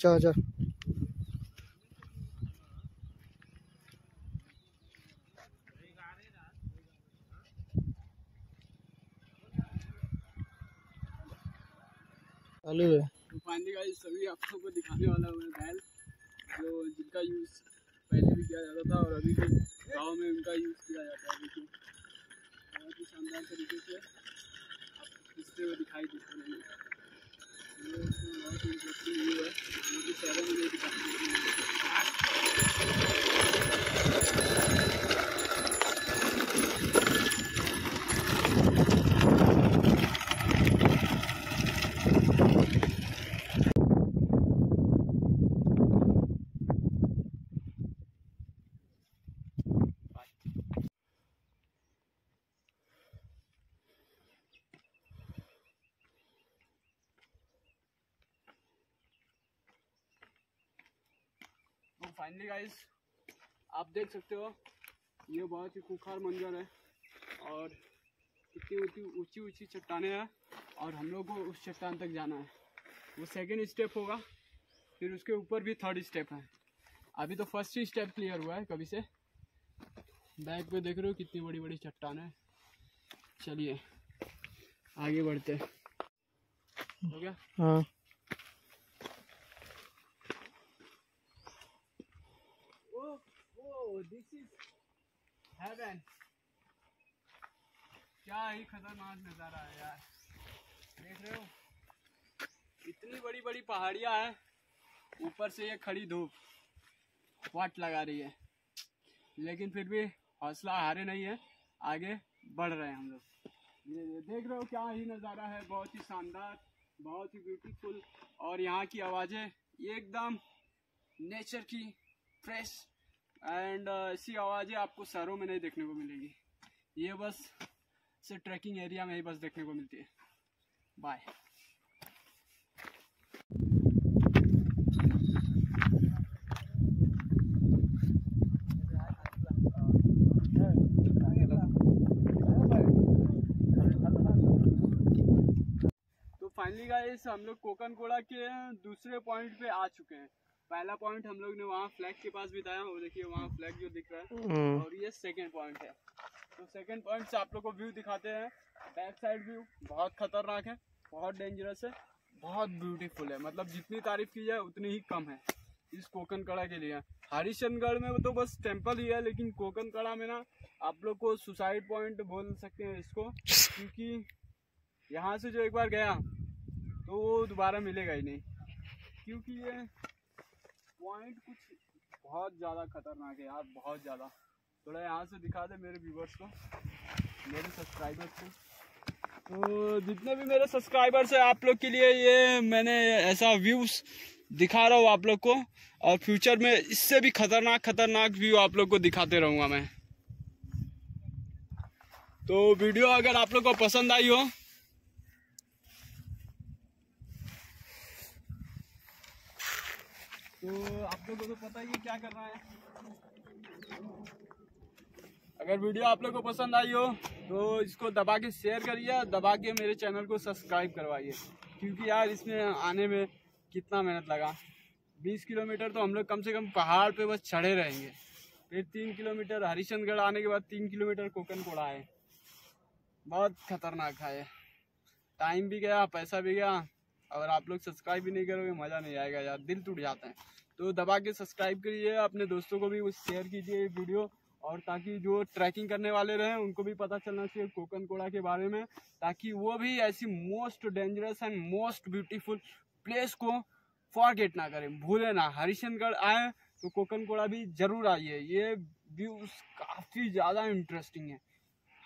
जा जा। तो सभी आप दिखाने वाला हूँ बैल, जो जिनका यूज़ पहले भी किया जाता था और अभी भी गाँव में उनका यूज़ किया जाता है बहुत ही शानदार तरीके से आप दिखाई देते बहुत ही इंटरेस्टिंग व्यू है फाइनली गाइस आप देख सकते हो, ये बहुत ही खूंखार मंजर है और कितनी ऊँची ऊँची ऊँची चट्टाने हैं और हम लोग को उस चट्टान तक जाना है। वो सेकेंड स्टेप होगा, फिर उसके ऊपर भी थर्ड स्टेप है। अभी तो फ़र्स्ट ही स्टेप क्लियर हुआ है, कभी से। बैक पे देख रहे हो कितनी बड़ी बड़ी चट्टान है। चलिए, आगे बढ़ते हैं। हो गया? हाँ Oh, is heaven. क्या ही खतरनाक नज़ारा है यार। देख रहे हो? इतनी बड़ी बड़ी पहाड़ियाँ हैं। ऊपर से ये खड़ी धूप। वाट लगा रही है। लेकिन फिर भी हौसला हारे नहीं है। आगे बढ़ रहे हैं हम लोग। ये देख रहे हो क्या ही नज़ारा है। बहुत ही शानदार, बहुत ही ब्यूटीफुल और यहाँ की आवाज़ें एकदम नेचर की फ्रेश एंड ऐसी आवाज़ें आपको शहरों में नहीं देखने को मिलेगी। ये बस से ट्रैकिंग एरिया में ही बस देखने को मिलती है। बाय तो फाइनली गाइस हम लोग कोकन कोड़ा के दूसरे पॉइंट पे आ चुके हैं। पहला पॉइंट हम लोग ने वहाँ फ्लैग के पास बिताया वो देखिए वहाँ फ्लैग जो दिख रहा है। हम्म, और ये सेकंड पॉइंट है। तो सेकंड पॉइंट से आप लोग को व्यू दिखाते हैं। बैक साइड व्यू बहुत खतरनाक है बहुत डेंजरस है बहुत ब्यूटीफुल है। मतलब जितनी तारीफ़ की जाए उतनी ही कम है इस कोकन कड़ा के लिए। हरिशनगढ़ में तो बस टेंपल ही है लेकिन कोकन कड़ा में ना आप लोग को सुसाइड पॉइंट बोल सकते हैं इसको क्योंकि यहाँ से जो एक बार गया तो वो दोबारा मिलेगा ही नहीं। क्योंकि ये पॉइंट कुछ बहुत ज़्यादा खतरनाक है यार, बहुत ज़्यादा। थोड़ा यहाँ से दिखा दे मेरे व्यूवर्स को, मेरे सब्सक्राइबर्स को। तो जितने भी मेरे सब्सक्राइबर्स हैं, आप लोग के लिए ये मैंने ऐसा व्यूज़ दिखा रहा हूँ आप लोग को, और फ्यूचर में इससे भी खतरनाक खतरनाक व्यू आप लोग को दिखाते रहूँगा मैं। तो वीडियो अगर आप लोग को पसंद आई हो तो आप लोगों को पता ही क्या करना है? अगर वीडियो आप लोग को पसंद आई हो तो इसको दबा के शेयर करिए दबा के मेरे चैनल को सब्सक्राइब करवाइए। क्योंकि यार इसमें आने में कितना मेहनत लगा। 20 किलोमीटर तो हम लोग कम से कम पहाड़ पे बस चढ़े रहेंगे। फिर तीन किलोमीटर हरिशनगढ़ आने के बाद तीन किलोमीटर कोकन कोड़ा है। बहुत खतरनाक है। टाइम भी गया, पैसा भी गया। अगर आप लोग सब्सक्राइब भी नहीं करोगे, मज़ा नहीं आएगा यार, दिल टूट जाता है। तो दबा के सब्सक्राइब करिए, अपने दोस्तों को भी शेयर कीजिए ये वीडियो और ताकि जो ट्रैकिंग करने वाले रहें, उनको भी पता चलना चाहिए कोकन कोड़ा के बारे में, ताकि वो भी ऐसी most dangerous and most beautiful place को फॉरगेट ना करें, भूले ना। हरिशनगढ़ आए तो कोकन कोड़ा भी ज़रूर आइए। ये व्यूज़ काफ़ी ज़्यादा इंटरेस्टिंग है।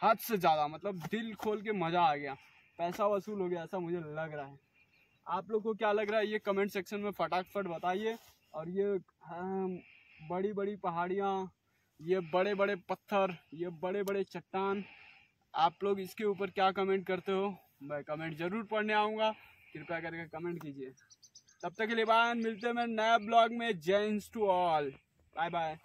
हद से ज़्यादा मतलब दिल खोल के मज़ा आ गया। पैसा वसूल हो गया, ऐसा मुझे लग रहा है। आप लोग को क्या लग रहा है? ये कमेंट सेक्शन में फटाफट बताइए। और ये हाँ, बड़ी बड़ी पहाड़ियाँ ये बड़े बड़े पत्थर ये बड़े बड़े चट्टान। आप लोग इसके ऊपर क्या कमेंट करते हो? मैं कमेंट ज़रूर पढ़ने आऊँगा। कृपया करके कमेंट कीजिए। तब तक के लिए बाय मिलते हैं मैं नया ब्लॉग में। जय टू ऑल बाय बाय